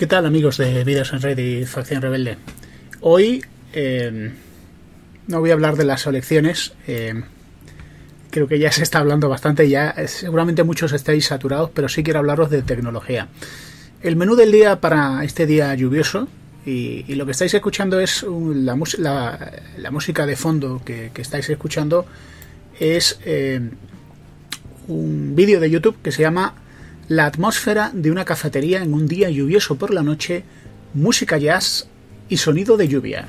¿Qué tal amigos de Vidas en Red y Facción Rebelde? Hoy eh, no voy a hablar de las elecciones. Eh, creo que ya se está hablando bastante, ya seguramente muchos estáis saturados, pero sí quiero hablaros de tecnología. El menú del día para este día lluvioso, y, lo que estáis escuchando es la, música de fondo que, estáis escuchando, es eh, un vídeo de YouTube que se llama La atmósfera de una cafetería en un día lluvioso por la noche, música jazz y sonido de lluvia.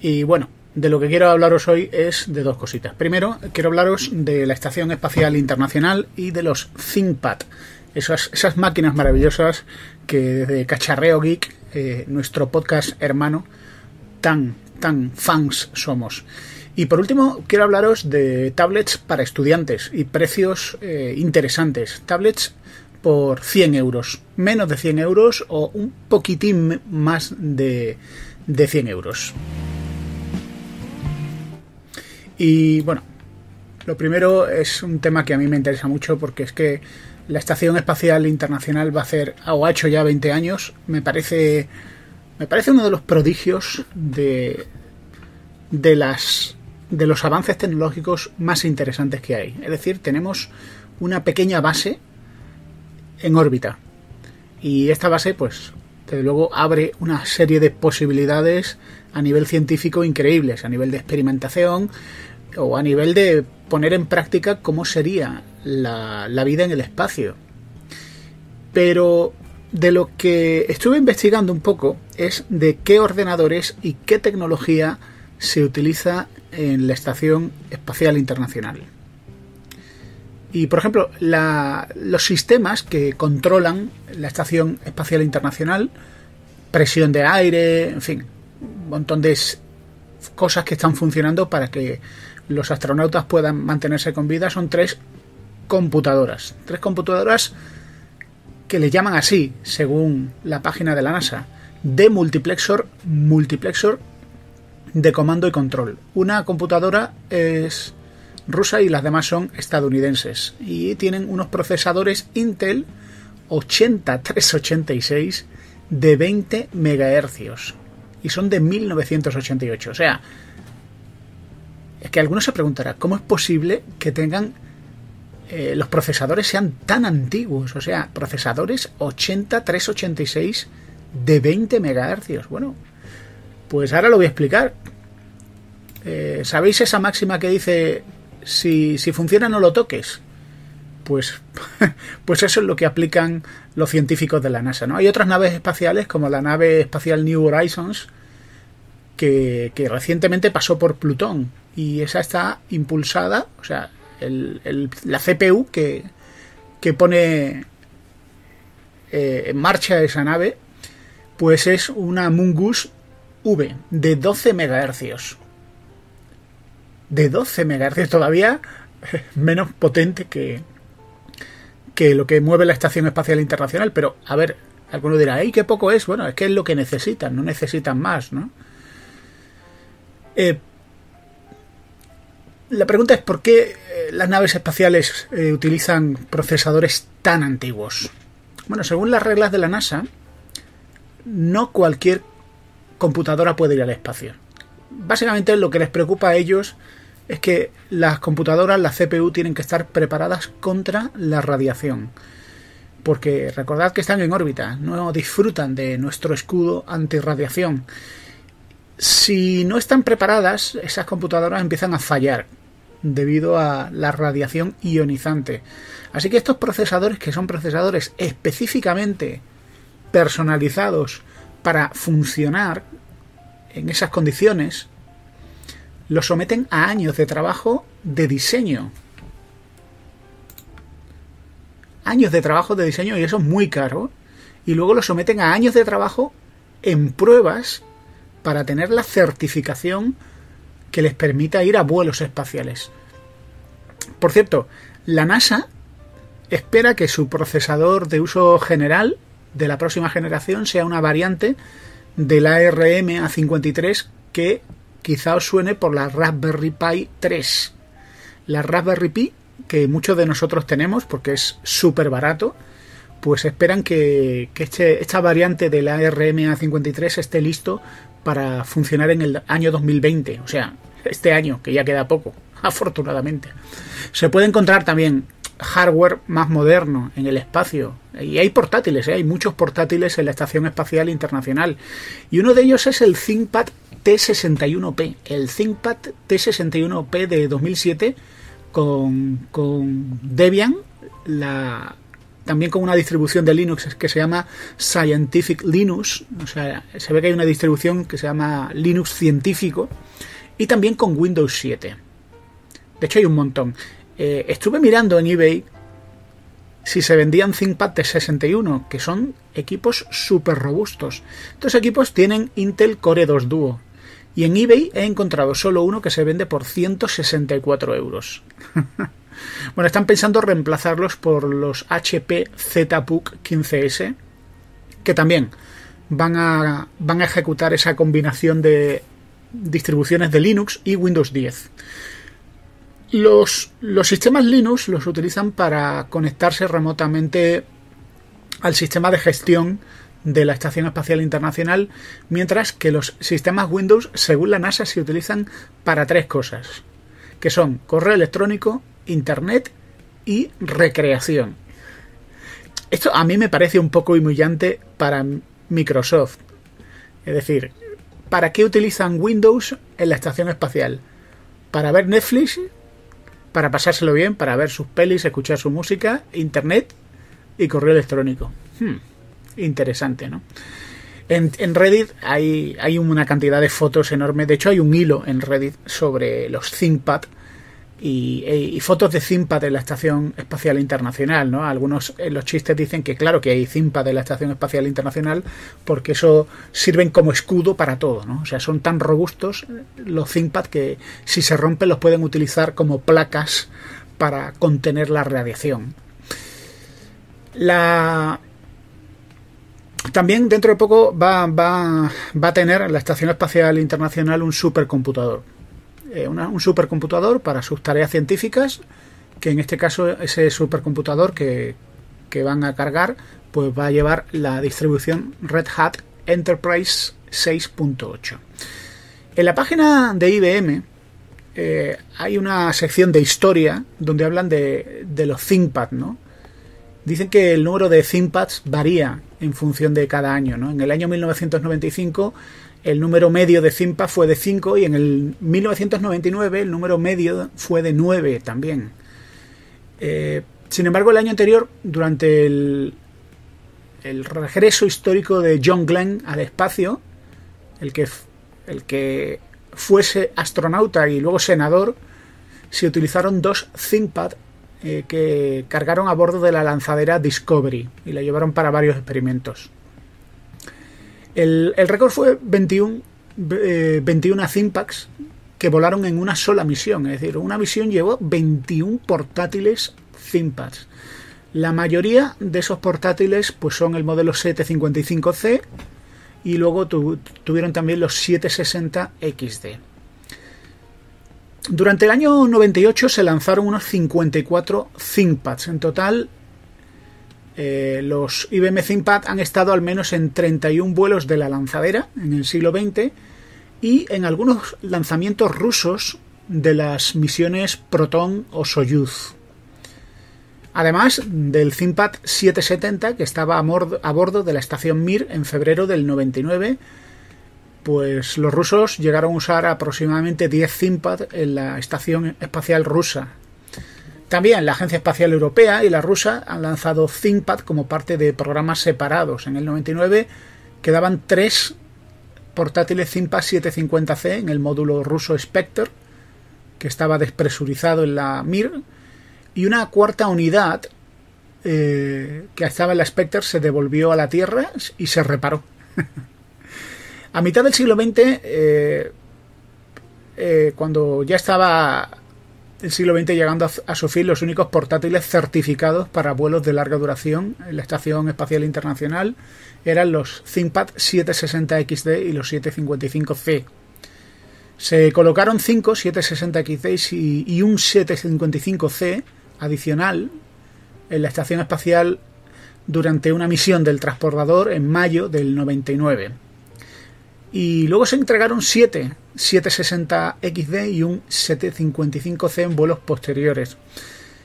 Y bueno, de lo que quiero hablaros hoy es de dos cositas. Primero, quiero hablaros de la Estación Espacial Internacional y de los ThinkPad, esas, máquinas maravillosas que desde Cacharreo Geek, eh, nuestro podcast hermano, tan, tan fans somos. Y por último, quiero hablaros de tablets para estudiantes y precios eh, interesantes. Tablets por 100 euros, menos de 100 euros o un poquitín más de, de 100 euros. Y bueno, lo primero es un tema que a mí me interesa mucho porque es que la Estación Espacial Internacional va a hacer, o ha hecho ya 20 años, me parece, me parece uno de los prodigios de, de, las, de los avances tecnológicos más interesantes que hay. Es decir, tenemos una pequeña base en órbita. Y esta base, pues, desde luego abre una serie de posibilidades a nivel científico increíbles, a nivel de experimentación, o a nivel de poner en práctica cómo sería la, vida en el espacio. Pero de lo que estuve investigando un poco es de qué ordenadores y qué tecnología se utiliza en la Estación Espacial Internacional. Y por ejemplo, los sistemas que controlan la Estación Espacial Internacional, presión de aire, en fin, un montón de cosas que están funcionando para que los astronautas puedan mantenerse con vida son tres computadoras. Tres computadoras que le llaman así, según la página de la NASA, de multiplexor, multiplexor de comando y control. Una computadora es rusa y las demás son estadounidenses. Y tienen unos procesadores Intel 8386 de 20 MHz. Y son de 1988. O sea, es que algunos se preguntará, ¿cómo es posible que tengan eh, los procesadores sean tan antiguos? O sea, procesadores 8386 de 20 MHz. Bueno, pues ahora lo voy a explicar. Eh, ¿Sabéis esa máxima que dice si, si funciona no lo toques? Pues, pues eso es lo que aplican los científicos de la NASA. ¿no? Hay otras naves espaciales como la nave espacial New Horizons que, que recientemente pasó por Plutón y esa está impulsada, o sea, la CPU que, que pone eh, en marcha esa nave, pues es una Mungus V de 12 MHz. De 12 MHz, todavía menos potente que, que lo que mueve la Estación Espacial Internacional. Pero, a ver, alguno dirá, ¡ay, qué poco es! Bueno, es que es lo que necesitan, no necesitan más, ¿no? Eh, la pregunta es por qué eh, las naves espaciales eh, utilizan procesadores tan antiguos. Bueno, según las reglas de la NASA, no cualquier computadora puede ir al espacio. Básicamente lo que les preocupa a ellos es que las computadoras, las CPU, tienen que estar preparadas contra la radiación. Porque recordad que están en órbita, no disfrutan de nuestro escudo antirradiación. Si no están preparadas, esas computadoras empiezan a fallar debido a la radiación ionizante. Así que estos procesadores, que son procesadores específicamente personalizados para funcionar en esas condiciones, los someten a años de trabajo de diseño. Años de trabajo de diseño y eso es muy caro. Y luego los someten a años de trabajo en pruebas para tener la certificación que les permita ir a vuelos espaciales. Por cierto, la NASA espera que su procesador de uso general de la próxima generación sea una variante del ARM A53 que, quizá os suene por la Raspberry Pi 3. La Raspberry Pi, que muchos de nosotros tenemos porque es súper barato, pues esperan que, este, esta variante de la RMA53 esté listo para funcionar en el año 2020, o sea, este año, que ya queda poco, afortunadamente. Se puede encontrar también hardware más moderno en el espacio. Y hay portátiles, ¿eh? hay muchos portátiles en la Estación Espacial Internacional. Y uno de ellos es el ThinkPad T61P. El ThinkPad T61P de 2007 con, con Debian, la, también con una distribución de Linux que se llama Scientific Linux. O sea, se ve que hay una distribución que se llama Linux científico. Y también con Windows 7. De hecho, hay un montón. Eh, estuve mirando en eBay si se vendían ThinkPad de 61, que son equipos súper robustos. Estos equipos tienen Intel Core 2 Duo. Y en eBay he encontrado solo uno que se vende por 164 euros. bueno, están pensando reemplazarlos por los HP ZBook 15S, que también van a, van a ejecutar esa combinación de distribuciones de Linux y Windows 10. Los, los sistemas Linux los utilizan para conectarse remotamente al sistema de gestión de la Estación Espacial Internacional, mientras que los sistemas Windows, según la NASA, se utilizan para tres cosas, que son correo electrónico, Internet y recreación. Esto a mí me parece un poco humillante para Microsoft. Es decir, ¿para qué utilizan Windows en la Estación Espacial? ¿Para ver Netflix? para pasárselo bien, para ver sus pelis, escuchar su música, internet y correo electrónico. Hmm, interesante, ¿no? En, Reddit hay, hay, una cantidad de fotos enorme. De hecho, hay un hilo en Reddit sobre los ThinkPad y, y, fotos de ThinkPad en la Estación Espacial Internacional, ¿no? Algunos en los chistes dicen que claro que hay ThinkPad en la Estación Espacial Internacional porque eso sirven como escudo para todo, ¿no? O sea, son tan robustos los ThinkPad que si se rompen los pueden utilizar como placas para contener la radiación. La también dentro de poco va, va a tener la Estación Espacial Internacional un supercomputador eh, un supercomputador para sus tareas científicas, que en este caso ese supercomputador que, que van a cargar pues va a llevar la distribución Red Hat Enterprise 6.8. En la página de IBM eh, hay una sección de historia donde hablan de, de los ThinkPad, ¿no? Dicen que el número de ThinkPads varía en función de cada año, ¿no? En el año 1995 el número medio de Zimpa fue de 5 y en el 1999 el número medio fue de 9 también. Eh, sin embargo, el año anterior, durante el, regreso histórico de John Glenn al espacio, el que, el que fuese astronauta y luego senador, se utilizaron dos ThinkPad eh, que cargaron a bordo de la lanzadera Discovery y la llevaron para varios experimentos. El, récord fue 21, eh, 21 que volaron en una sola misión. Es decir, una misión llevó 21 portátiles ThinkPads. La mayoría de esos portátiles pues son el modelo 755C y luego tuvieron también los 760 XD. Durante el año 98 se lanzaron unos 54 ThinkPads. En total eh, los IBM ThinkPad han estado al menos en 31 vuelos de la lanzadera en el siglo XX y en algunos lanzamientos rusos de las misiones Proton o Soyuz. Además del ThinkPad 770 que estaba a, bordo de la estación Mir en febrero del 99, pues los rusos llegaron a usar aproximadamente 10 ThinkPad en la estación espacial rusa también la Agencia Espacial Europea y la rusa han lanzado ThinkPad como parte de programas separados. En el 99 quedaban tres portátiles ThinkPad 750C en el módulo ruso Spectre, que estaba despresurizado en la Mir, y una cuarta unidad eh, que estaba en la Spectre se devolvió a la Tierra y se reparó. a mitad del siglo XX, eh, eh, cuando ya estaba el siglo XX llegando a, su fin los únicos portátiles certificados para vuelos de larga duración en la Estación Espacial Internacional eran los ThinkPad 760XD y los 755C. Se colocaron 5 760X y, y un 755C adicional en la estación espacial durante una misión del transportador en mayo del 99. Y luego se entregaron 7 760XD y un 755C en vuelos posteriores.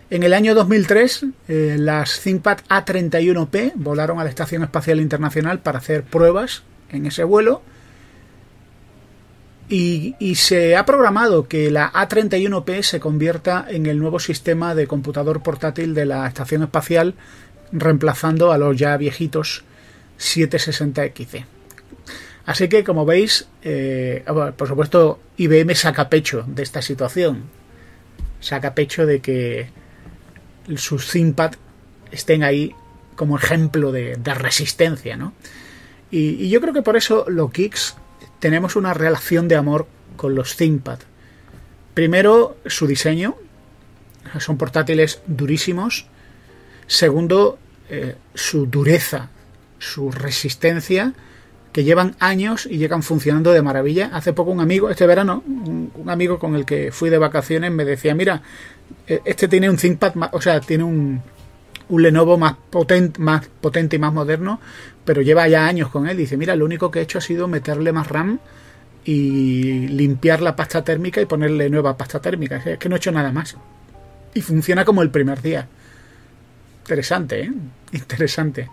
En el año 2003, eh, las ThinkPad A31P volaron a la Estación Espacial Internacional para hacer pruebas en ese vuelo. Y, se ha programado que la A31P se convierta en el nuevo sistema de computador portátil de la Estación Espacial, reemplazando a los ya viejitos 760XC. Así que, como veis, eh, por supuesto, IBM saca pecho de esta situación. Saca pecho de que sus ThinkPad estén ahí como ejemplo de, resistencia, ¿no? Y, y, yo creo que por eso los geeks tenemos una relación de amor con los ThinkPad. Primero, su diseño. Son portátiles durísimos. Segundo, eh, su dureza, su resistencia que llevan años y llegan funcionando de maravilla. Hace poco un amigo, este verano, un, amigo con el que fui de vacaciones me decía, mira, eh, este tiene un ThinkPad, o sea, tiene un, un Lenovo más potente, más potente y más moderno, pero lleva ya años con él. Dice, mira, lo único que he hecho ha sido meterle más RAM y limpiar la pasta térmica y ponerle nueva pasta térmica. Es que no he hecho nada más. Y funciona como el primer día. Interesante, ¿eh? Interesante.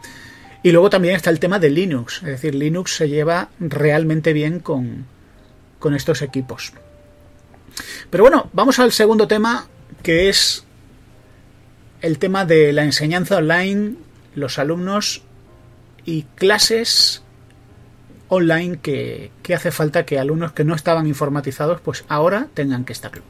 Y luego también está el tema de Linux, es decir, Linux se lleva realmente bien con, con estos equipos. Pero bueno, vamos al segundo tema, que es el tema de la enseñanza online, los alumnos y clases online que, que hace falta que alumnos que no estaban informatizados, pues ahora tengan que estarlo.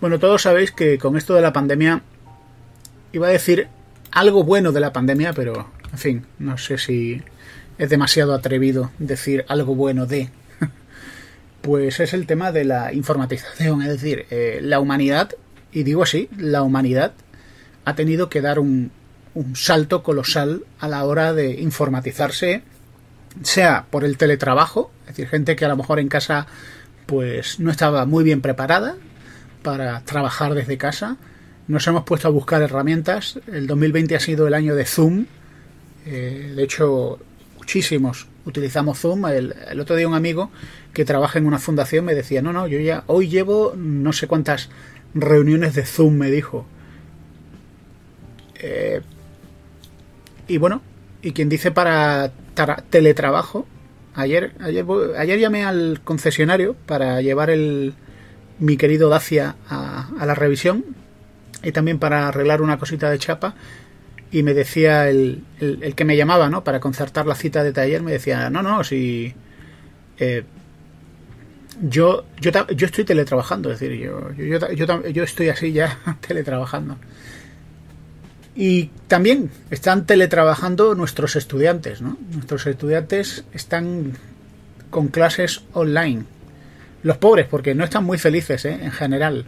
Bueno, todos sabéis que con esto de la pandemia iba a decir algo bueno de la pandemia, pero en fin, no sé si es demasiado atrevido decir algo bueno de. Pues es el tema de la informatización, es decir, eh, la humanidad, y digo así, la humanidad ha tenido que dar un, un salto colosal a la hora de informatizarse, sea por el teletrabajo, es decir, gente que a lo mejor en casa pues no estaba muy bien preparada para trabajar desde casa. Nos hemos puesto a buscar herramientas. El 2020 ha sido el año de Zoom. Eh, de hecho, muchísimos utilizamos Zoom. El, otro día un amigo que trabaja en una fundación me decía, no, no, yo ya hoy llevo no sé cuántas reuniones de Zoom, me dijo. Eh, y bueno, y quien dice para teletrabajo, ayer, ayer, ayer llamé al concesionario para llevar el, mi querido Dacia a, a, la revisión y también para arreglar una cosita de chapa. Y me decía el, el, que me llamaba no para concertar la cita de taller me decía no no si eh, yo, yo yo estoy teletrabajando es decir yo yo, yo, yo estoy así ya teletrabajando. Y también están teletrabajando nuestros estudiantes no nuestros estudiantes están con clases online los pobres, porque no están muy felices ¿eh? en general.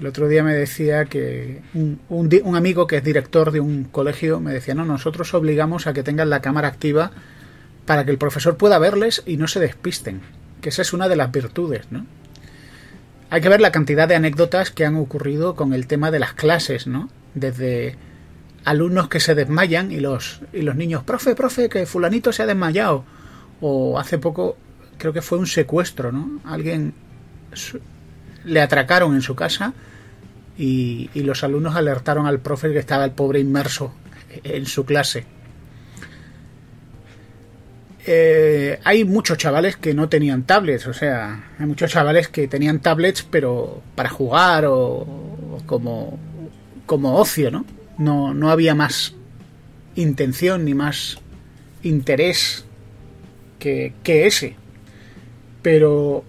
El otro día me decía que un, un, un, amigo que es director de un colegio me decía, no, nosotros obligamos a que tengan la cámara activa para que el profesor pueda verles y no se despisten, que esa es una de las virtudes, ¿no? Hay que ver la cantidad de anécdotas que han ocurrido con el tema de las clases, ¿no? Desde alumnos que se desmayan y los, y los niños, profe, profe, que fulanito se ha desmayado. O hace poco creo que fue un secuestro, ¿no? Alguien le atracaron en su casa y, y, los alumnos alertaron al profe que estaba el pobre inmerso en su clase. Eh, hay muchos chavales que no tenían tablets, o sea, hay muchos chavales que tenían tablets pero para jugar o, o como, como ocio, ¿no? ¿no? No había más intención ni más interés que, que ese pero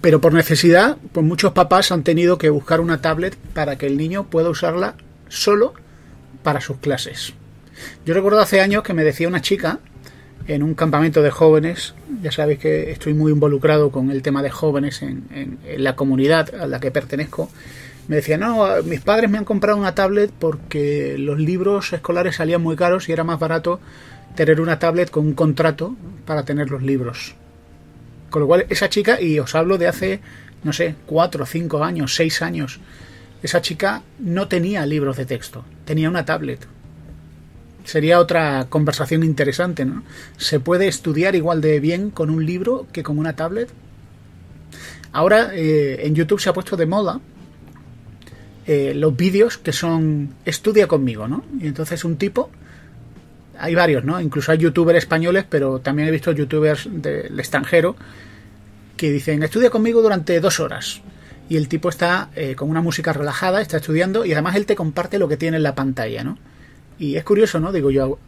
pero por necesidad, pues muchos papás han tenido que buscar una tablet para que el niño pueda usarla solo para sus clases. Yo recuerdo hace años que me decía una chica en un campamento de jóvenes. Ya sabéis que estoy muy involucrado con el tema de jóvenes en, en, la comunidad a la que pertenezco. Me decía, no, mis padres me han comprado una tablet porque los libros escolares salían muy caros y era más barato tener una tablet con un contrato para tener los libros. Con lo cual, esa chica, y os hablo de hace, no sé, cuatro, cinco años, seis años, esa chica no tenía libros de texto, tenía una tablet sería otra conversación interesante, ¿no? ¿Se puede estudiar igual de bien con un libro que con una tablet? Ahora eh, en YouTube se ha puesto de moda eh, los vídeos que son estudia conmigo, ¿no? Y entonces un tipo, hay varios, ¿no? Incluso hay youtubers españoles, pero también he visto youtubers del extranjero que dicen estudia conmigo durante dos horas. Y el tipo está eh, con una música relajada, está estudiando y además él te comparte lo que tiene en la pantalla, ¿no? Y es curioso, ¿no? Digo yo,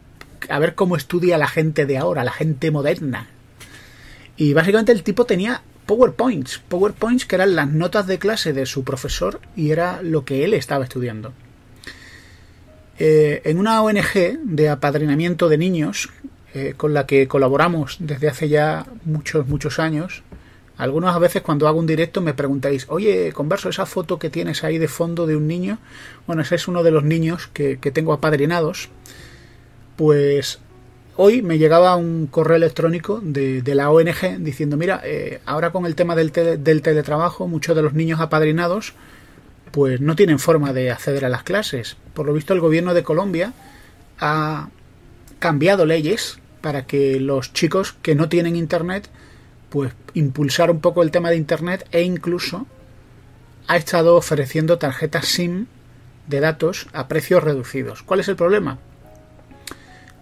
a ver cómo estudia la gente de ahora, la gente moderna. Y básicamente el tipo tenía PowerPoints, PowerPoints que eran las notas de clase de su profesor y era lo que él estaba estudiando. Eh, en una ONG de apadrinamiento de niños eh, con la que colaboramos desde hace ya muchos, muchos años, algunas veces cuando hago un directo me preguntáis, oye, converso, esa foto que tienes ahí de fondo de un niño, bueno, ese es uno de los niños que, tengo apadrinados, pues hoy me llegaba un correo electrónico de, la ONG diciendo, mira, eh, ahora con el tema del, del teletrabajo, muchos de los niños apadrinados, pues no tienen forma de acceder a las clases. Por lo visto, el gobierno de Colombia ha cambiado leyes para que los chicos que no tienen internet pues impulsar un poco el tema de internet e incluso ha estado ofreciendo tarjetas SIM de datos a precios reducidos. ¿Cuál es el problema?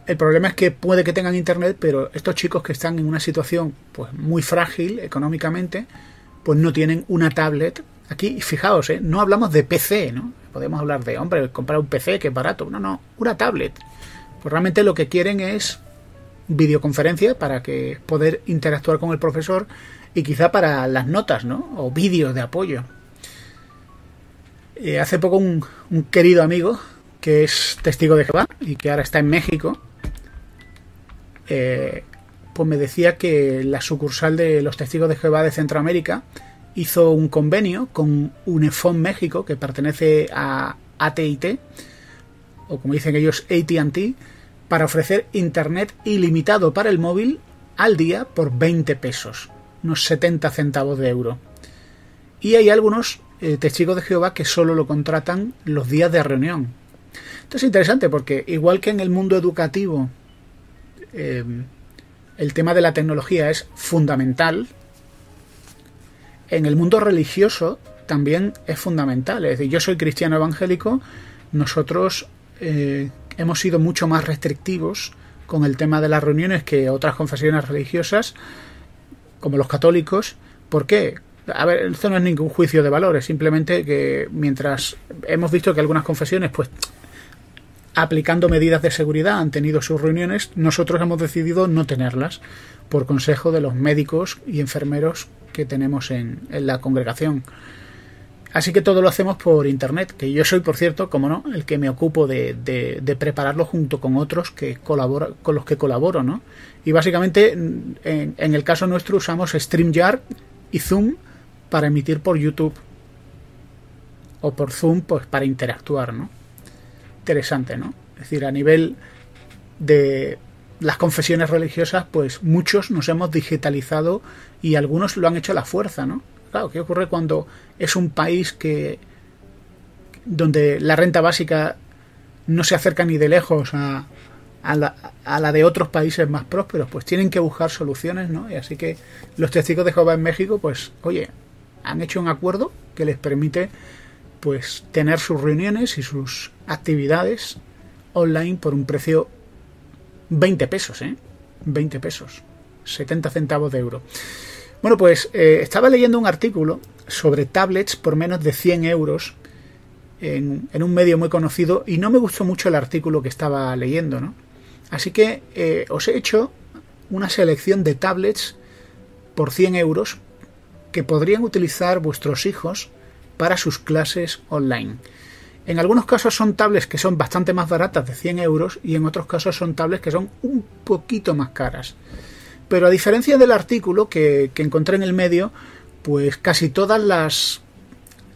El problema es que puede que tengan internet, pero estos chicos que están en una situación pues muy frágil económicamente, pues no tienen una tablet. Aquí, fijaos, ¿eh? no hablamos de PC, ¿no? Podemos hablar de, hombre, comprar un PC que es barato. No, no, una tablet. Pues realmente lo que quieren es videoconferencia para que poder interactuar con el profesor y quizá para las notas, ¿no? O vídeos de apoyo. Eh, hace poco un, querido amigo que es testigo de Jehová y que ahora está en México, eh, pues me decía que la sucursal de los testigos de Jehová de Centroamérica hizo un convenio con UNEFON México, que pertenece a ATT, o como dicen ellos, ATT, para ofrecer internet ilimitado para el móvil al día por 20 pesos, unos 70 centavos de euro. Y hay algunos eh, testigos de Jehová que solo lo contratan los días de reunión. Esto es interesante porque igual que en el mundo educativo em, el tema de la tecnología es fundamental, en el mundo religioso también es fundamental. Es decir, yo soy cristiano evangélico, nosotros eh, hemos sido mucho más restrictivos con el tema de las reuniones que otras confesiones religiosas, como los católicos. ¿Por qué? A ver, esto no es ningún juicio de valores, simplemente que mientras hemos visto que algunas confesiones, pues, aplicando medidas de seguridad han tenido sus reuniones, nosotros hemos decidido no tenerlas, por consejo de los médicos y enfermeros que tenemos en, en la congregación. Así que todo lo hacemos por internet, que yo soy, por cierto, como no, el que me ocupo de, prepararlo junto con otros que colabora, con los que colaboro, ¿no? Y básicamente, en, el caso nuestro, usamos StreamYard y Zoom para emitir por YouTube. O por Zoom, pues para interactuar, ¿no? Interesante, ¿no? Es decir, a nivel de las confesiones religiosas, pues muchos nos hemos digitalizado y algunos lo han hecho a la fuerza, ¿no? Claro, ¿qué ocurre cuando es un país que donde la renta básica no se acerca ni de lejos a, la, de otros países más prósperos? Pues tienen que buscar soluciones, ¿no? Y así que los testigos de Jehová en México, pues, oye, han hecho un acuerdo que les permite pues tener sus reuniones y sus actividades online por un precio 20 pesos, ¿eh? 20 pesos, 70 centavos de euro. Bueno, pues eh, estaba leyendo un artículo sobre tablets por menos de 100 euros en, un medio muy conocido y no me gustó mucho el artículo que estaba leyendo, ¿no? Así que eh, os he hecho una selección de tablets por 100 euros que podrían utilizar vuestros hijos para sus clases online. En algunos casos son tablets que son bastante más baratas de 100 euros y en otros casos son tablets que son un poquito más caras. Pero a diferencia del artículo que, encontré en el medio, pues casi todas las,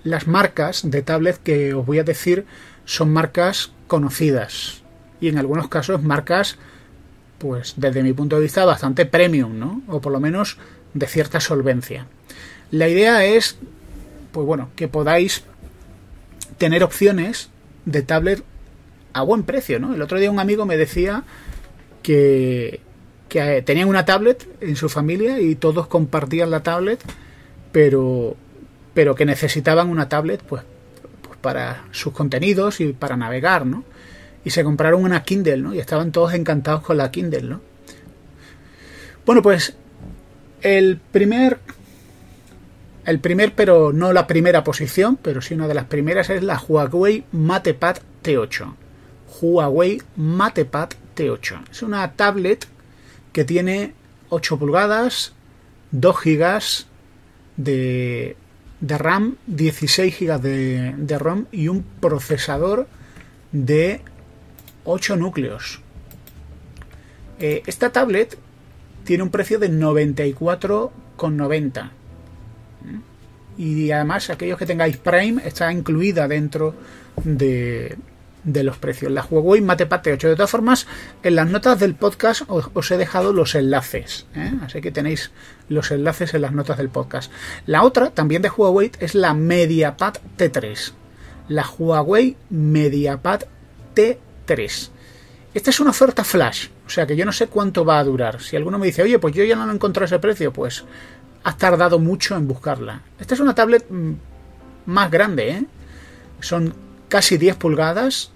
las marcas de tablet que os voy a decir son marcas conocidas y en algunos casos marcas pues desde mi punto de vista bastante premium, ¿no? O por lo menos de cierta solvencia. La idea es pues bueno, que podáis tener opciones de tablet a buen precio, ¿no? El otro día un amigo me decía que, que tenían una tablet en su familia y todos compartían la tablet, pero, pero que necesitaban una tablet pues, pues para sus contenidos y para navegar, ¿no? Y se compraron una Kindle, ¿no? Y estaban todos encantados con la Kindle, ¿no? Bueno, pues el primer el primer, pero no la primera posición, pero sí una de las primeras es la Huawei MatePad T8. Huawei MatePad T8. Es una tablet que tiene 8 pulgadas, 2 GB de, RAM, 16 GB de, de ROM y un procesador de 8 núcleos. Eh, esta tablet tiene un precio de 94,90 y además aquellos que tengáis Prime está incluida dentro de, los precios. La Huawei MatePad 8. De todas formas, en las notas del podcast os, he dejado los enlaces. ¿eh? Así que tenéis los enlaces en las notas del podcast. La otra, también de Huawei, es la MediaPad T3. La Huawei MediaPad T3. Esta es una oferta flash. O sea que yo no sé cuánto va a durar. Si alguno me dice, oye, pues yo ya no lo encontrado ese precio, pues has tardado mucho en buscarla. Esta es una tablet mm, más grande, ¿eh? Son casi 10 pulgadas,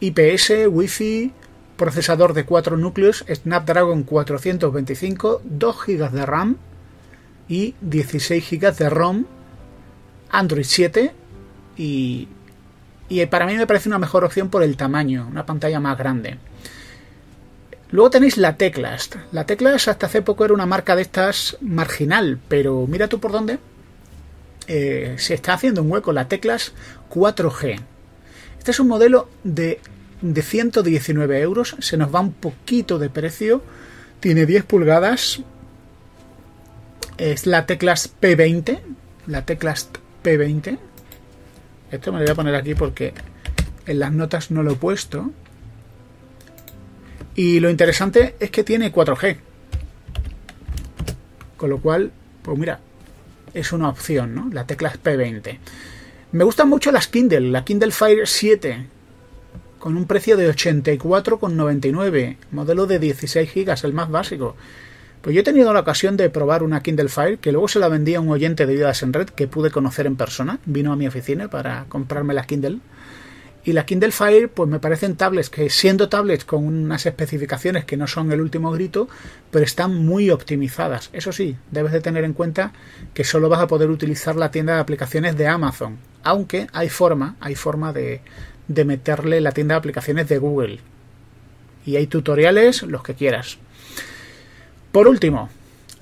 IPS, Wi-Fi, procesador de 4 núcleos, Snapdragon 425, 2 GB de RAM y 16 GB de ROM, Android 7 y, y para mí me parece una mejor opción por el tamaño, una pantalla más grande. Luego tenéis la Teclast. La Teclast hasta hace poco era una marca de estas marginal, pero mira tú por dónde. Eh, se está haciendo un hueco la Teclas 4G. Este es un modelo de, de 119 euros. Se nos va un poquito de precio. Tiene 10 pulgadas. Es la Teclas P20. La Teclas P20. Esto me lo voy a poner aquí porque en las notas no lo he puesto. Y lo interesante es que tiene 4G. Con lo cual, pues mira, es una opción, ¿no? La tecla es P20. Me gustan mucho las Kindle, la Kindle Fire 7, con un precio de 84,99, modelo de 16 GB, el más básico. Pues yo he tenido la ocasión de probar una Kindle Fire, que luego se la vendía a un oyente de Vidas en Red que pude conocer en persona. Vino a mi oficina para comprarme la Kindle. Y la Kindle Fire, pues me parecen tablets que, siendo tablets con unas especificaciones que no son el último grito, pero están muy optimizadas. Eso sí, debes de tener en cuenta que solo vas a poder utilizar la tienda de aplicaciones de Amazon. Aunque hay forma, hay forma de, de meterle la tienda de aplicaciones de Google. Y hay tutoriales, los que quieras. Por último,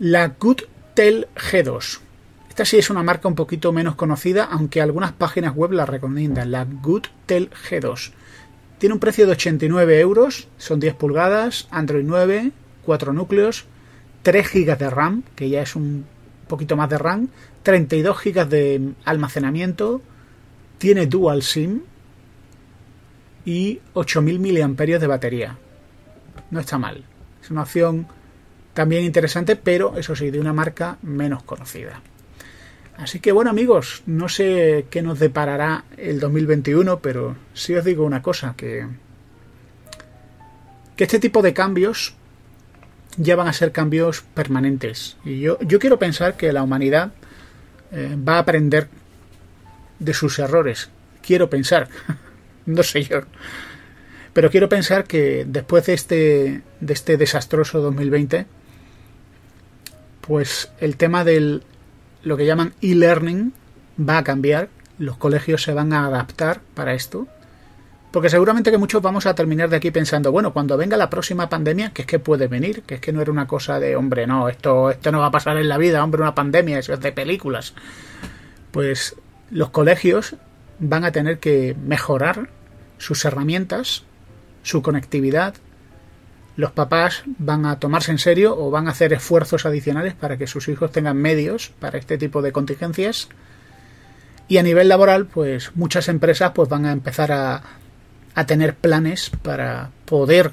la GoodTel G2. Esta sí es una marca un poquito menos conocida, aunque algunas páginas web la recomiendan, la GoodTel G2. Tiene un precio de 89 euros, son 10 pulgadas, Android 9, 4 núcleos, 3 GB de RAM, que ya es un poquito más de RAM, 32 GB de almacenamiento, tiene Dual SIM y 8000 mAh de batería. No está mal. Es una opción también interesante, pero eso sí, de una marca menos conocida. Así que bueno amigos, no sé qué nos deparará el 2021, pero sí os digo una cosa, que, que este tipo de cambios ya van a ser cambios permanentes. Y yo, yo quiero pensar que la humanidad eh, va a aprender de sus errores. Quiero pensar, no sé yo. Pero quiero pensar que después de este, de este desastroso 2020, pues el tema del lo que llaman e-learning va a cambiar, los colegios se van a adaptar para esto, porque seguramente que muchos vamos a terminar de aquí pensando, bueno, cuando venga la próxima pandemia, que es que puede venir, que es que no era una cosa de, hombre, no, esto, esto no va a pasar en la vida, hombre, una pandemia, eso es de películas. Pues los colegios van a tener que mejorar sus herramientas, su conectividad. Los papás van a tomarse en serio o van a hacer esfuerzos adicionales para que sus hijos tengan medios para este tipo de contingencias. Y a nivel laboral, pues muchas empresas pues van a empezar a, a tener planes para poder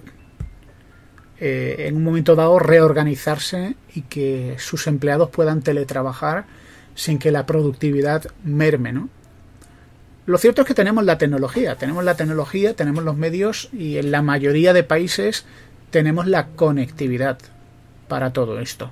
eh, en un momento dado reorganizarse y que sus empleados puedan teletrabajar sin que la productividad merme, ¿no? Lo cierto es que tenemos la tecnología, tenemos la tecnología, tenemos los medios y en la mayoría de países tenemos la conectividad para todo esto.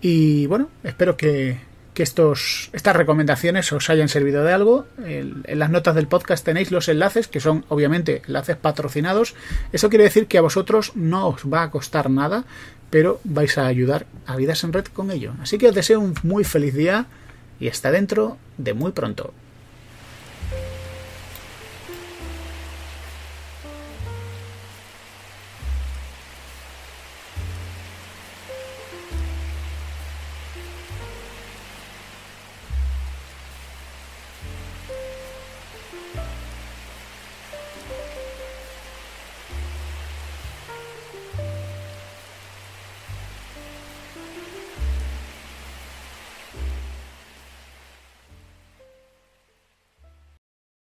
Y bueno, espero que, que estos, estas recomendaciones os hayan servido de algo. En, en, las notas del podcast tenéis los enlaces, que son obviamente enlaces patrocinados. Eso quiere decir que a vosotros no os va a costar nada, pero vais a ayudar a Vidas en Red con ello. Así que os deseo un muy feliz día y hasta dentro de muy pronto.